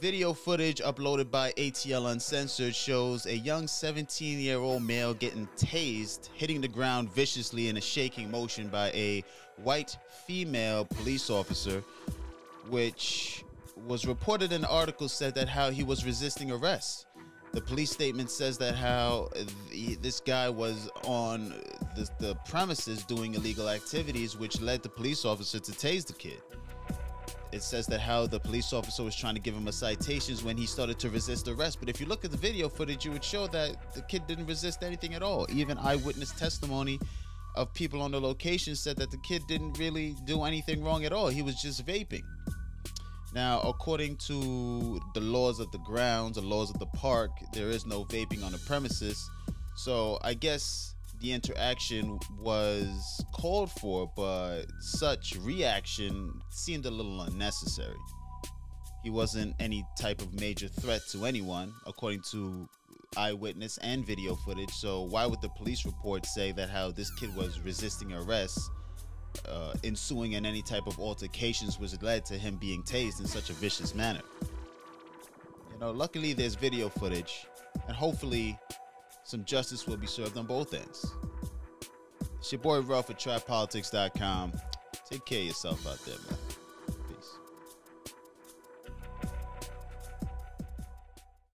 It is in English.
Video footage uploaded by ATL Uncensored shows a young 17 year old male getting tased, hitting the ground viciously in a shaking motion by a white female police officer, which was reported in the article said that how he was resisting arrest. The police statement says that how the, this guy was on the, the premises doing illegal activities, which led the police officer to tase the kid it says that how the police officer was trying to give him a citations when he started to resist arrest. But if you look at the video footage, you would show that the kid didn't resist anything at all. Even eyewitness testimony of people on the location said that the kid didn't really do anything wrong at all. He was just vaping. Now, according to the laws of the grounds, the laws of the park, there is no vaping on the premises. So I guess the interaction was called for, but such reaction seemed a little unnecessary. He wasn't any type of major threat to anyone, according to eyewitness and video footage. So why would the police report say that how this kid was resisting arrest, uh, ensuing in any type of altercations, which led to him being tased in such a vicious manner? You know, luckily there's video footage, and hopefully some justice will be served on both ends. It's your boy Ralph at TrapPolitics.com. Take care of yourself out there, man.